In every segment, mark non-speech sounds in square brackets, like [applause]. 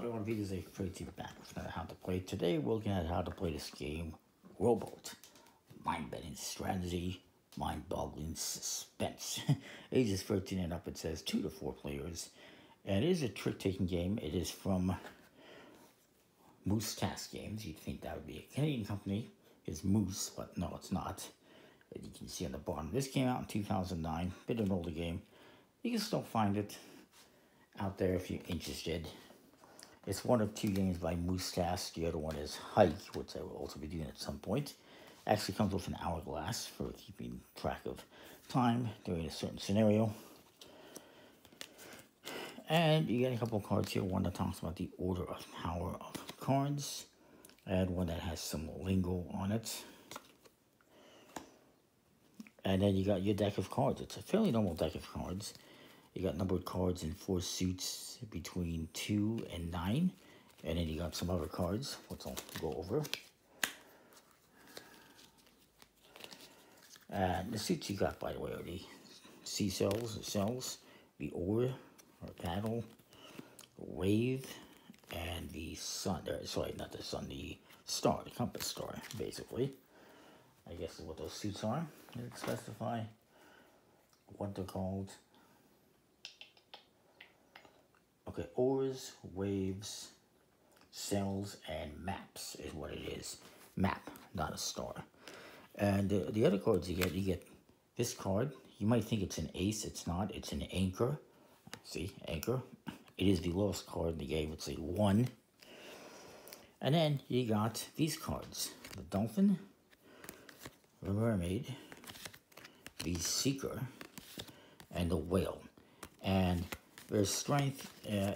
everyone, videos a crazy back with how to play. Today we're looking at how to play this game, Rowboat. Mind-bending strategy, mind-boggling suspense. [laughs] Ages 13 and up, it says 2 to 4 players. And it is a trick-taking game. It is from Moose Task Games. You'd think that would be a Canadian company. It's Moose, but no, it's not. As you can see on the bottom. This came out in 2009. Bit of an older game. You can still find it out there if you're interested. It's one of two games by Moose Task. The other one is Hike, which I will also be doing at some point. Actually comes with an hourglass for keeping track of time during a certain scenario. And you get a couple cards here. One that talks about the order of power of cards. And one that has some lingo on it. And then you got your deck of cards. It's a fairly normal deck of cards. You got numbered cards in four suits between 2 and 9. And then you got some other cards, which I'll go over. And the suits you got, by the way, are the sea cells, the cells, the oar, or paddle, wave, and the sun. Or, sorry, not the sun, the star, the compass star, basically. I guess is what those suits are. They specify what they're called. Okay, oars, waves, sails, and maps is what it is. Map, not a star. And the, the other cards you get, you get this card. You might think it's an ace. It's not. It's an anchor. See, anchor. It is the lowest card in the game. It's a one. And then you got these cards. The dolphin, the mermaid, the seeker, and the whale. And their strength uh,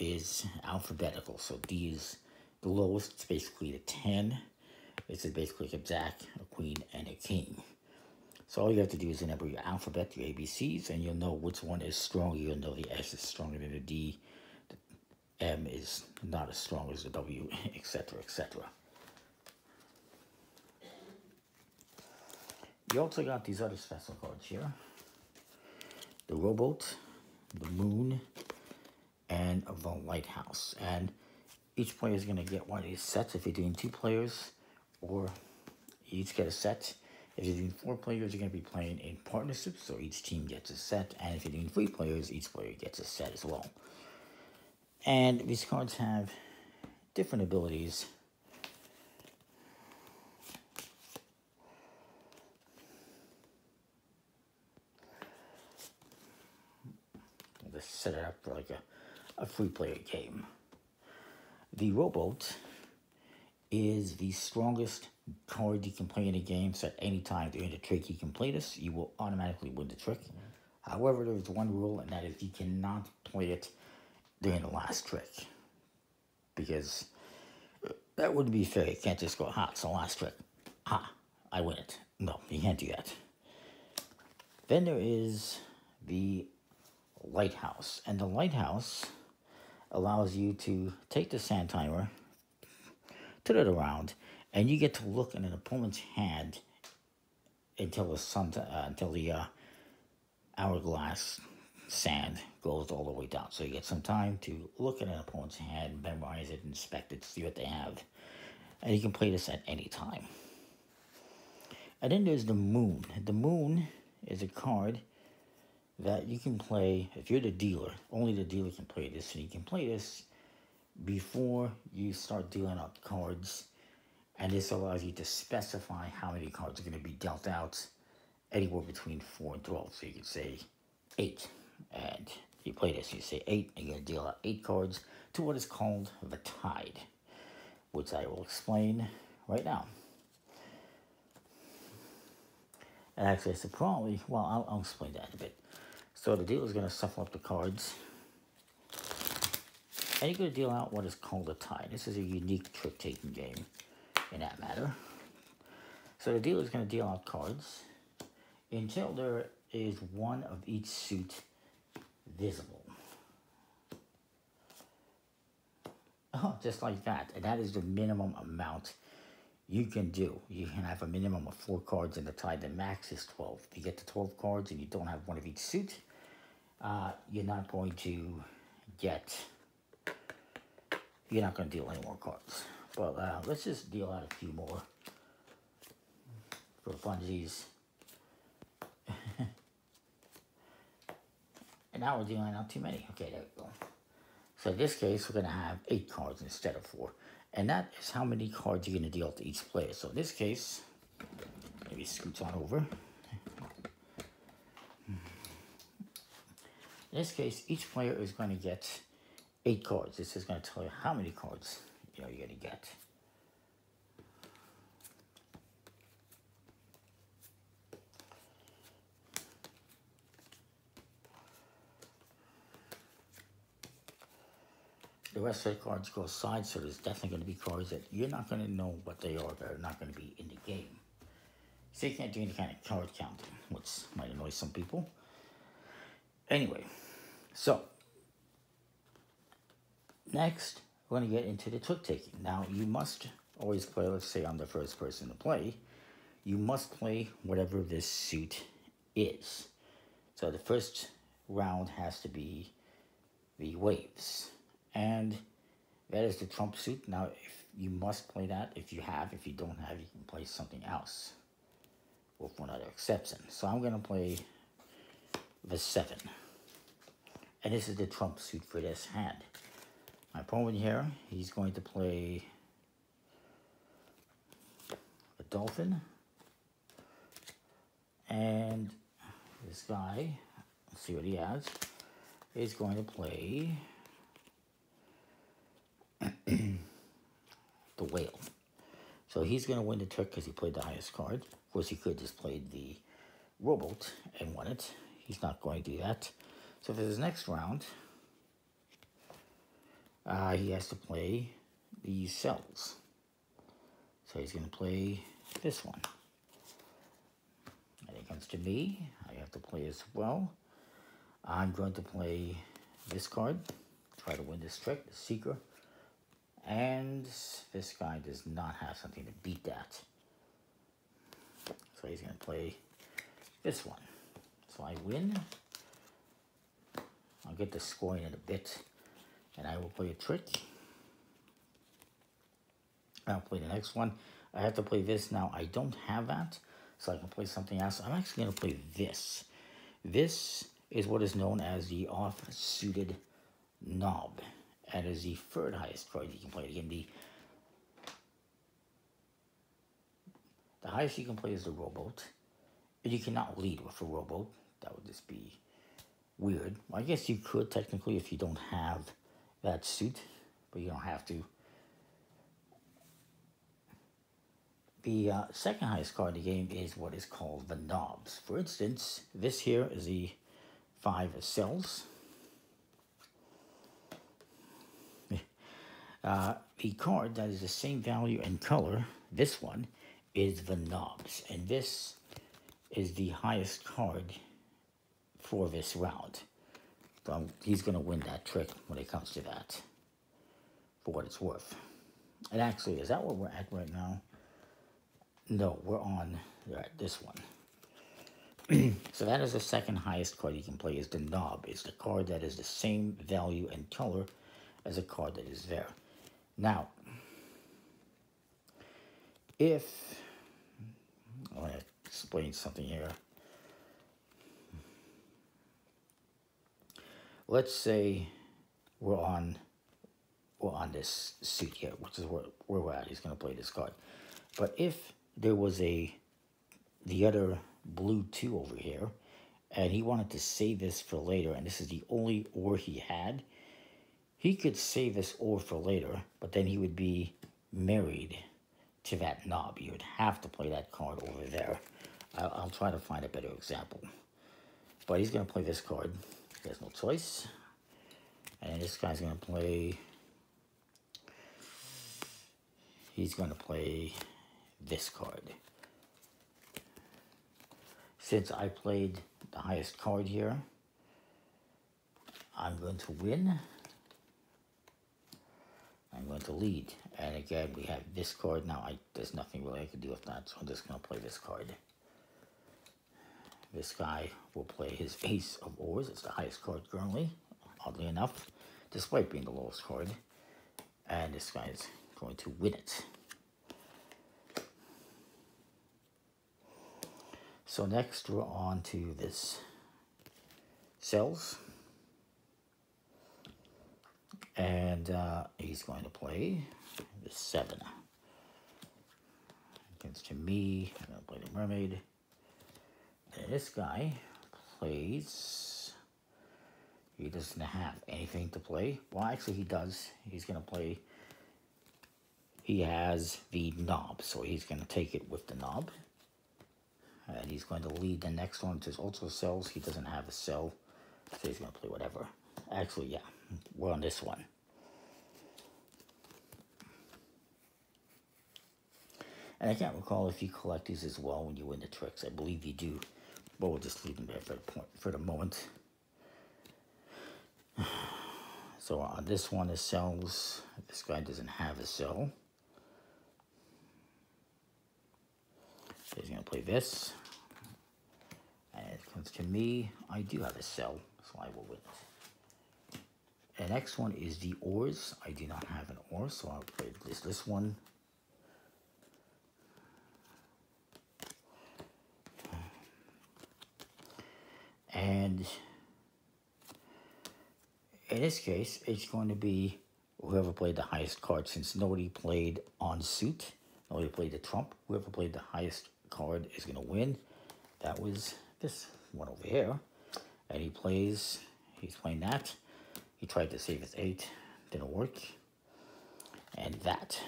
is alphabetical, so D is the lowest. It's basically the 10. It's basically a jack, a queen, and a king. So all you have to do is remember your alphabet, your ABCs, and you'll know which one is stronger. You'll know the S is stronger than the D, the M is not as strong as the W, [laughs] etc., etc. You also got these other special cards here. The rowboat, the moon, and the lighthouse. And each player is going to get one of these sets if you're doing two players, or you each get a set. If you're doing four players, you're going to be playing in partnerships, so each team gets a set. And if you're doing three players, each player gets a set as well. And these cards have different abilities. Let's set it up for like a, a free player game. The rowboat is the strongest card you can play in a game, so at any time during the trick you can play this, you will automatically win the trick. However, there's one rule, and that is you cannot play it during the last trick. Because that wouldn't be fair. You can't just go, ha, it's the last trick. Ha, I win it. No, you can't do that. Then there is the lighthouse. And the lighthouse allows you to take the sand timer, turn it around, and you get to look at an opponent's hand until the sun, uh, until the uh, hourglass sand goes all the way down. So you get some time to look at an opponent's hand, memorize it, inspect it, see what they have. And you can play this at any time. And then there's the moon. The moon is a card that you can play, if you're the dealer, only the dealer can play this, and you can play this before you start dealing out cards, and this allows you to specify how many cards are going to be dealt out, anywhere between 4 and 12, so you can say 8, and you play this, you say 8, and you're going to deal out 8 cards to what is called the Tide, which I will explain right now. And actually, it's probably, well, I'll, I'll explain that in a bit. So the dealer is going to shuffle up the cards. And you're going to deal out what is called a tide. This is a unique trick-taking game in that matter. So the dealer is going to deal out cards until there is one of each suit visible. Oh, just like that. And that is the minimum amount you can do. You can have a minimum of four cards in the tide. The max is 12. If you get to 12 cards and you don't have one of each suit, uh, you're not going to get you're not going to deal any more cards. But uh, let's just deal out a few more for funsies. [laughs] and now we're dealing out too many. Okay, there we go. So in this case, we're going to have eight cards instead of four. And that is how many cards you're going to deal to each player. So in this case, maybe scoots on over. In this case, each player is going to get eight cards. This is going to tell you how many cards you know you're going to get. The rest of the cards go aside, so there's definitely going to be cards that you're not going to know what they are that are not going to be in the game. So you can't do any kind of card counting, which might annoy some people. Anyway, so next we're going to get into the trick taking. Now you must always play, let's say I'm the first person to play, you must play whatever this suit is. So the first round has to be the waves and that is the trump suit. Now, if you must play that, if you have, if you don't have, you can play something else with one other exception. So I'm going to play the 7. And this is the trump suit for this hand. My opponent here, he's going to play a dolphin. And this guy, let's see what he has, is going to play [clears throat] the whale. So he's going to win the trick because he played the highest card. Of course, he could just play the rowboat and won it. He's not going to do that. So for his next round, uh, he has to play these cells. So he's going to play this one. And it comes to me. I have to play as well. I'm going to play this card. Try to win this trick, the Seeker. And this guy does not have something to beat that. So he's going to play this one. So I win. I'll get the scoring in a bit. And I will play a trick. I'll play the next one. I have to play this now. I don't have that. So I can play something else. I'm actually going to play this. This is what is known as the off-suited knob and is the third highest card you can play. Again, the the highest you can play is the rowboat. And you cannot lead with a rowboat. That would just be weird. I guess you could technically if you don't have that suit, but you don't have to. The uh, second highest card in the game is what is called the knobs. For instance, this here is the five cells. [laughs] Uh, the card that is the same value and color, this one, is the knobs. And this is the highest card for this round. So he's going to win that trick when it comes to that, for what it's worth. And actually, is that where we're at right now? No, we're on right, this one. [clears throat] so that is the second highest card you can play is the knob. It's the card that is the same value and color as a card that is there. Now, if I want to explain something here. Let's say we're on we're on this suit here, which is where, where we're at. He's going to play this card. But if there was a the other blue two over here, and he wanted to save this for later, and this is the only oar he had, he could save this oar for later, but then he would be married to that knob. You would have to play that card over there. I'll, I'll try to find a better example. But he's going to play this card. He has no choice. And this guy's going to play... He's going to play this card. Since I played the highest card here, I'm going to win. I'm going to lead. And again, we have this card. Now, I, there's nothing really I can do with that, so I'm just going to play this card. This guy will play his Ace of Oars. It's the highest card currently, oddly enough, despite being the lowest card. And this guy is going to win it. So next we're on to this cells. And uh, he's going to play the seven. Against to me, I'm going to play the mermaid. This guy plays, he doesn't have anything to play. Well, actually he does. He's going to play, he has the knob, so he's going to take it with the knob. And he's going to lead the next one, is also cells. He doesn't have a cell, so he's going to play whatever. Actually, yeah, we're on this one. And I can't recall if you collect these as well when you win the tricks. I believe you do. But we'll just leave them there for the, point, for the moment. [sighs] So uh, this one is cells. This guy doesn't have a cell. So he's to play this. And it comes to me. I do have a cell, so I will win. The next one is the oars. I do not have an oar, so I'll play this, this one. And in this case, it's going to be whoever played the highest card since nobody played on suit. Nobody played the trump. Whoever played the highest card is going to win. That was this one over here. And he plays, he's playing that. He tried to save his eight, didn't work. And that.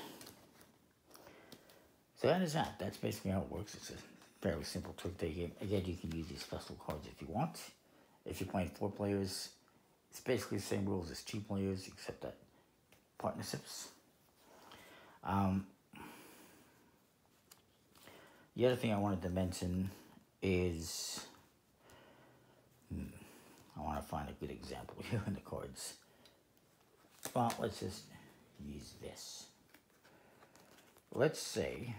So that is that. That's basically how it works. It's a fairly simple trick day game. Again, you can use these special cards if you want. If you're playing four players, it's basically the same rules as two players, except that partnerships. Um, the other thing I wanted to mention is, hmm, I want to find a good example [laughs] here in the cards. Well, let's just use this. Let's say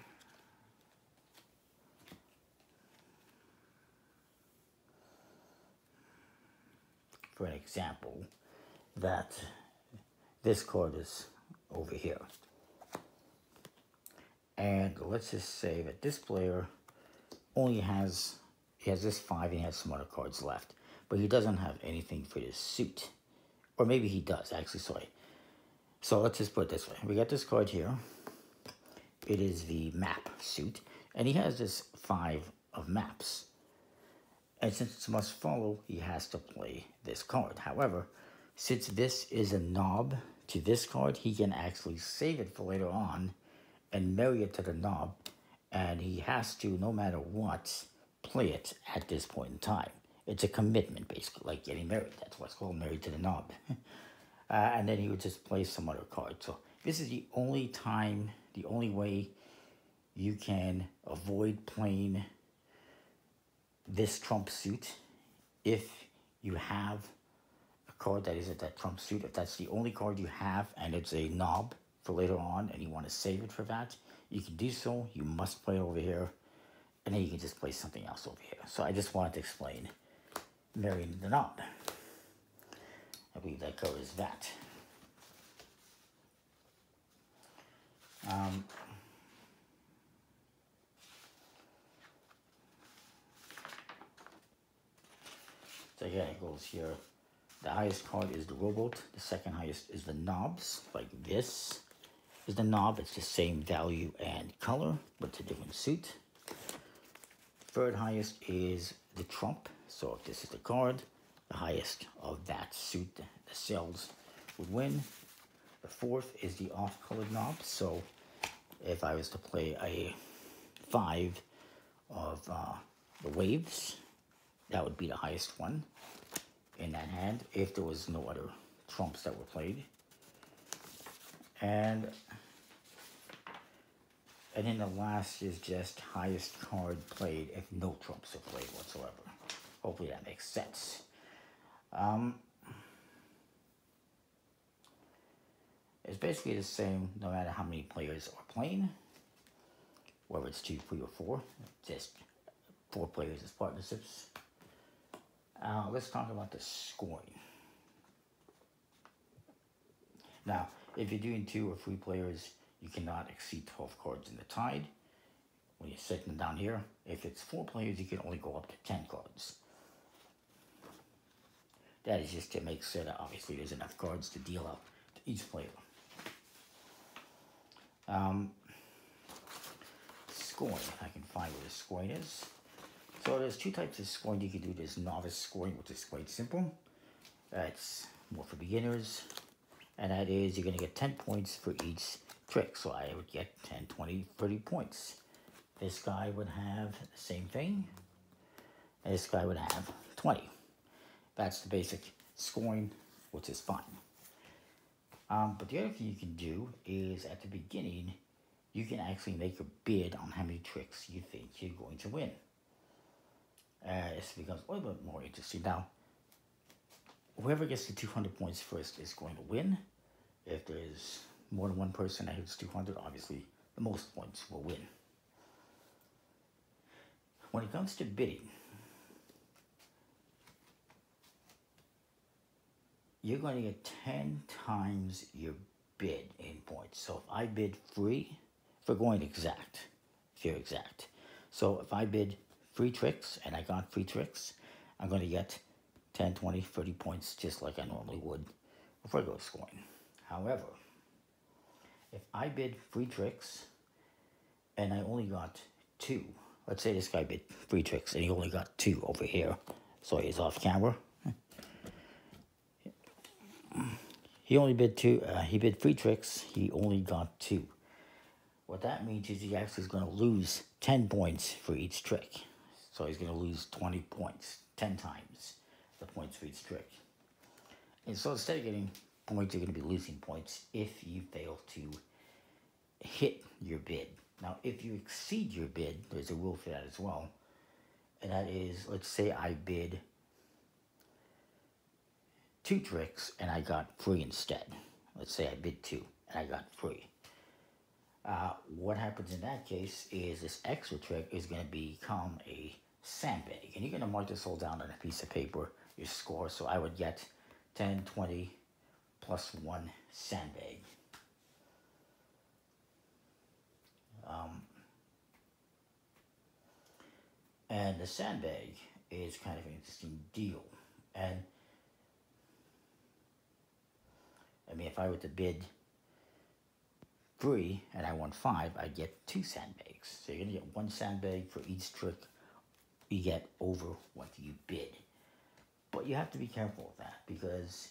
for an example, that this card is over here. And let's just say that this player only has, he has this five and he has some other cards left. But he doesn't have anything for this suit. Or maybe he does, actually, sorry. So let's just put it this way. We got this card here. It is the map suit. And he has this five of maps. And since it's must follow, he has to play this card. However, since this is a knob to this card, he can actually save it for later on and marry it to the knob. And he has to, no matter what, play it at this point in time. It's a commitment, basically, like getting married. That's what's called married to the knob. [laughs] uh, and then he would just play some other card. So this is the only time, the only way you can avoid playing this Trump suit if you have a card that is at that Trump suit. If that's the only card you have and it's a knob for later on and you want to save it for that, you can do so. You must play over here and then you can just play something else over here. So I just wanted to explain marrying the knob. I believe that covers that. Um, Goes here. The highest card is the rowboat. The second highest is the knobs, like this is the knob. It's the same value and color, but it's a different suit. Third highest is the trump. So if this is the card, the highest of that suit, the sails would win. The fourth is the off-colored knob. So if I was to play a five of uh, the waves, that would be the highest one in that hand if there was no other trumps that were played. And and then the last is just highest card played if no trumps are played whatsoever. Hopefully that makes sense. Um, it's basically the same no matter how many players are playing. Whether it's two, three, or four. Just four players as partnerships. Uh, let's talk about the scoring. Now, If you're doing two or three players, you cannot exceed 12 cards in the tide. When you're setting them down here, if it's four players, you can only go up to 10 cards. That is just to make sure that obviously there's enough cards to deal out to each player. Um, scoring, if I can find where the scoring is. So there's two types of scoring you can do. There's novice scoring, which is quite simple. That's more for beginners. And that is you're going to get 10 points for each trick. So I would get 10, 20, 30 points. This guy would have the same thing. This guy would have 20. That's the basic scoring, which is fine. Um, but the other thing you can do is at the beginning, you can actually make a bid on how many tricks you think you're going to win. Uh, this becomes a little bit more interesting. Now, whoever gets to 200 points first is going to win. If there's more than one person that hits 200, obviously the most points will win. When it comes to bidding, you're going to get 10 times your bid in points. So if I bid free, for going exact, if you're exact. So if I bid free tricks and I got free tricks, I'm going to get 10, 20, 30 points just like I normally would before I go scoring. However, if I bid free tricks and I only got two, let's say this guy bid free tricks and he only got two over here, so he's off camera. He only bid two, uh, he bid free tricks, he only got two. What that means is he actually is going to lose 10 points for each trick. So he's going to lose 20 points, 10 times the points for each trick. And so instead of getting points, you're going to be losing points if you fail to hit your bid. Now, if you exceed your bid, there's a rule for that as well. And that is, let's say I bid two tricks and I got free instead. Let's say I bid two and I got free. Uh, what happens in that case is this extra trick is going to become a sandbag. And you're going to mark this all down on a piece of paper, your score. So I would get 10, 20, plus one sandbag. Um, and the sandbag is kind of an interesting deal. And I mean, if I were to bid three and I won five, I'd get two sandbags. So you're gonna get one sandbag for each trick you get over what you bid. But you have to be careful with that because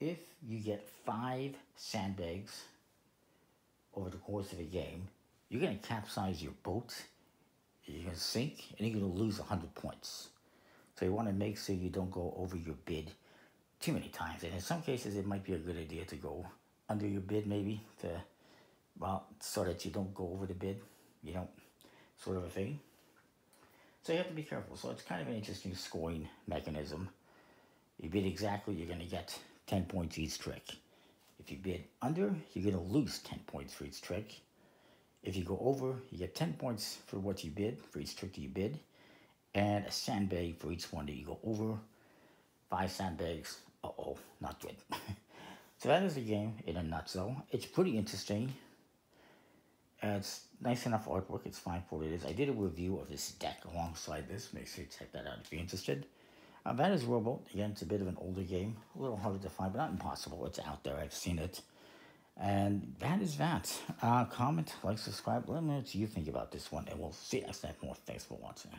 if you get five sandbags over the course of a game, you're gonna capsize your boat, you're gonna sink, and you're gonna lose 100 points. So you wanna make sure you don't go over your bid too many times. And in some cases, it might be a good idea to go under your bid maybe to well, so that you don't go over the bid, you know, sort of a thing. So you have to be careful. So it's kind of an interesting scoring mechanism. You bid exactly, you're going to get 10 points each trick. If you bid under, you're going to lose 10 points for each trick. If you go over, you get 10 points for what you bid, for each trick that you bid, and a sandbag for each one that you go over. Five sandbags, uh-oh, not good. [laughs] so that is the game in a nutshell. It's pretty interesting. It's nice enough artwork. It's fine for what it is. I did a review of this deck alongside this. Make sure you check that out if you're interested. Uh, that is Rowboat. Again, it's a bit of an older game. A little harder to find, but not impossible. It's out there. I've seen it. And that is that. Uh, comment, like, subscribe. Let me know what you think about this one. And we'll see you next time more. Thanks for watching.